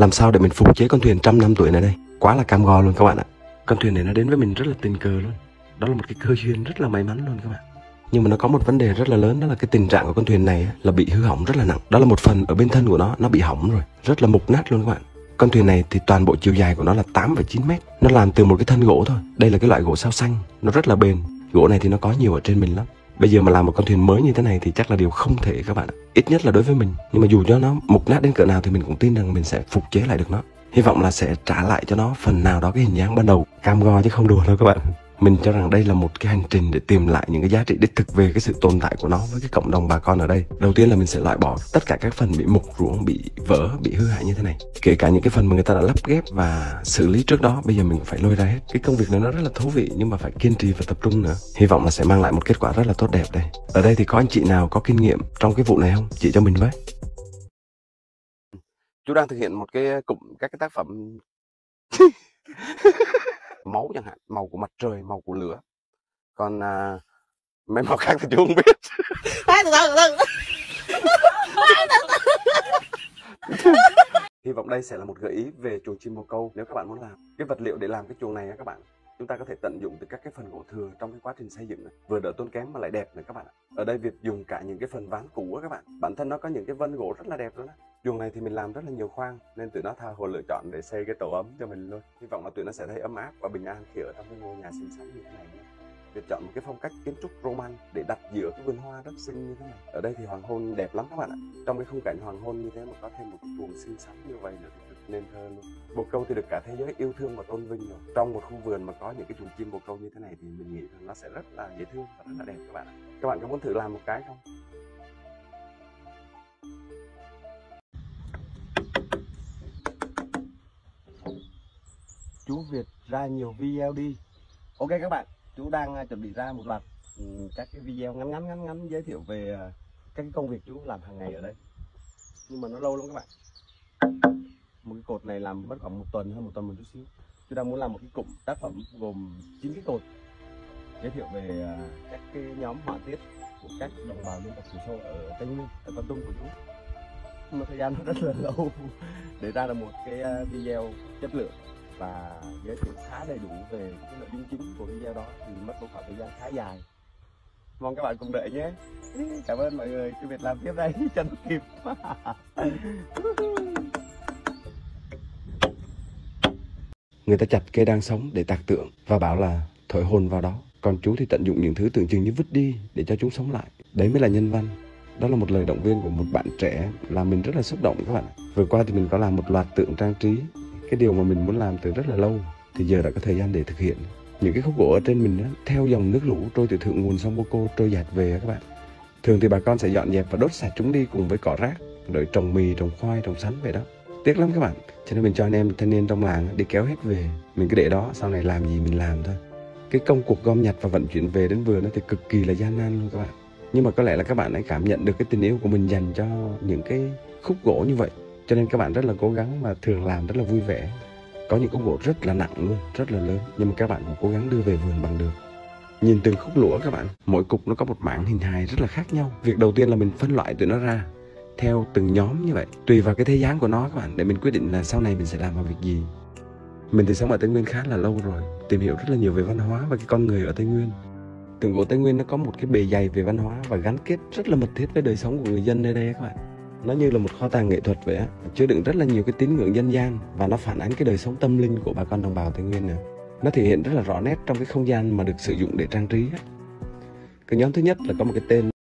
làm sao để mình phục chế con thuyền trăm năm tuổi này đây? Quá là cam go luôn các bạn ạ. Con thuyền này nó đến với mình rất là tình cờ luôn. Đó là một cái cơ duyên rất là may mắn luôn các bạn. Nhưng mà nó có một vấn đề rất là lớn đó là cái tình trạng của con thuyền này là bị hư hỏng rất là nặng. Đó là một phần ở bên thân của nó nó bị hỏng rồi. Rất là mục nát luôn các bạn. Con thuyền này thì toàn bộ chiều dài của nó là 8,9 mét. Nó làm từ một cái thân gỗ thôi. Đây là cái loại gỗ sao xanh nó rất là bền. Gỗ này thì nó có nhiều ở trên mình lắm bây giờ mà làm một con thuyền mới như thế này thì chắc là điều không thể các bạn ạ. Ít nhất là đối với mình. Nhưng mà dù cho nó mục nát đến cỡ nào thì mình cũng tin rằng mình sẽ phục chế lại được nó. Hy vọng là sẽ trả lại cho nó phần nào đó cái hình dáng ban đầu. Cam go chứ không đùa đâu các bạn mình cho rằng đây là một cái hành trình để tìm lại những cái giá trị đích thực về cái sự tồn tại của nó với cái cộng đồng bà con ở đây. Đầu tiên là mình sẽ loại bỏ tất cả các phần bị mục ruỗng bị vỡ bị hư hại như thế này. Kể cả những cái phần mà người ta đã lắp ghép và xử lý trước đó bây giờ mình phải lôi ra hết. Cái công việc này nó rất là thú vị nhưng mà phải kiên trì và tập trung nữa. Hy vọng là sẽ mang lại một kết quả rất là tốt đẹp đây. Ở đây thì có anh chị nào có kinh nghiệm trong cái vụ này không? Chị cho mình với. Chú đang thực hiện một cái cụm các cái tác phẩm chẳng hạn màu của mặt trời màu của lửa. Còn à, mấy màu khác thì chú không biết. Hy vọng đây sẽ là một gợi ý về chuồng chim bồ câu nếu các bạn muốn làm. Cái vật liệu để làm cái chuồng này á các bạn chúng ta có thể tận dụng từ các cái phần gỗ thừa trong cái quá trình xây dựng này. vừa đỡ tốn kém mà lại đẹp nữa các bạn ạ. Ở đây việc dùng cả những cái phần ván cũ á các bạn. Bản thân nó có những cái vân gỗ rất là đẹp luôn á chuồng này thì mình làm rất là nhiều khoang, nên tụi nó tha hồ lựa chọn để xây cái tổ ấm cho mình luôn. Hy vọng là tụi nó sẽ thấy ấm áp và bình an khi ở trong cái ngôi nhà xinh xắn như thế này nhé. Việc chọn một cái phong cách kiến trúc roman để đặt giữa cái vườn hoa rất xinh như thế này. Ở đây thì hoàng hôn đẹp lắm các bạn ạ. Trong cái khung cảnh hoàng hôn như thế mà có thêm một cái chuồng xinh xắn như vậy nữa thì cực nên thơ luôn. Bồ câu thì được cả thế giới yêu thương và tôn vinh rồi. Trong một khu vườn mà có những cái chuồng chim bồ câu như thế này thì mình nghĩ rằng nó sẽ rất là dễ thương và rất là đẹp các bạn ạ. Các bạn có muốn thử làm một cái không? Chú Việt ra nhiều video đi. Ok các bạn, chú đang à, chuẩn bị ra một loạt ừ, các cái video ngắn ngắn ngắn ngắn giới thiệu về à, các cái công việc chú làm hàng ngày ở đây. Nhưng mà nó lâu lắm các bạn. Một cái cột này làm mất khoảng một tuần, hơn một tuần một chút xíu. Chú đang muốn làm một cái cụm tác phẩm gồm chín cái cột, giới thiệu về à, các cái nhóm họa tiết của các đồng bào dân tộc thiểu số ở tây nguyên, ở con tum của chú. Nhưng mà thời gian nó rất là lâu để ra được một cái video chất lượng và giới thiệu khá đầy đủ về cái nội dung chính của video đó thì mất một khoảng thời gian khá dài. Mong các bạn cùng đợi nhé. Cảm ơn mọi người. Cho việc làm tiếp đây chân kịp người ta chặt cây đang sống để tạc tượng và bảo là thổi hồn vào đó. Còn chú thì tận dụng những thứ tưởng chừng như vứt đi để cho chúng sống lại. Đấy mới là nhân văn. Đó là một lời động viên của một bạn trẻ làm mình rất là xúc động các bạn vừa qua thì mình có làm một loạt tượng trang trí cái điều mà mình muốn làm từ rất là lâu thì giờ đã có thời gian để thực hiện. Những cái khúc gỗ ở trên mình đó, theo dòng nước lũ trôi từ thượng nguồn sông Bô trôi dạt về các bạn. Thường thì bà con sẽ dọn dẹp và đốt sạch chúng đi cùng với cỏ rác rồi trồng mì trồng khoai trồng sắn vậy đó. Tiếc lắm các bạn cho nên mình cho anh em thanh niên trong làng đi kéo hết về. Mình cứ để đó sau này làm gì mình làm thôi. Cái công cuộc gom nhặt và vận chuyển về đến vườn nó thì cực kỳ là gian nan luôn các bạn. Nhưng mà có lẽ là các bạn hãy cảm nhận được cái tình yêu của mình dành cho những cái khúc gỗ như vậy cho nên các bạn rất là cố gắng mà thường làm rất là vui vẻ. Có những công gỗ rất là nặng luôn, rất là lớn, nhưng mà các bạn cũng cố gắng đưa về vườn bằng được. Nhìn từng khúc lũa các bạn, mỗi cục nó có một mảng hình hài rất là khác nhau. Việc đầu tiên là mình phân loại tụi nó ra, theo từng nhóm như vậy. Tùy vào cái thế dáng của nó các bạn, để mình quyết định là sau này mình sẽ làm vào việc gì. Mình thì sống ở tây nguyên khá là lâu rồi, tìm hiểu rất là nhiều về văn hóa và cái con người ở tây nguyên. Tượng gỗ tây nguyên nó có một cái bề dày về văn hóa và gắn kết rất là mật thiết với đời sống của người dân nơi đây các bạn nó như là một kho tàng nghệ thuật vậy á chứa đựng rất là nhiều cái tín ngưỡng dân gian và nó phản ánh cái đời sống tâm linh của bà con đồng bào tây nguyên nữa nó thể hiện rất là rõ nét trong cái không gian mà được sử dụng để trang trí á. cái nhóm thứ nhất là có một cái tên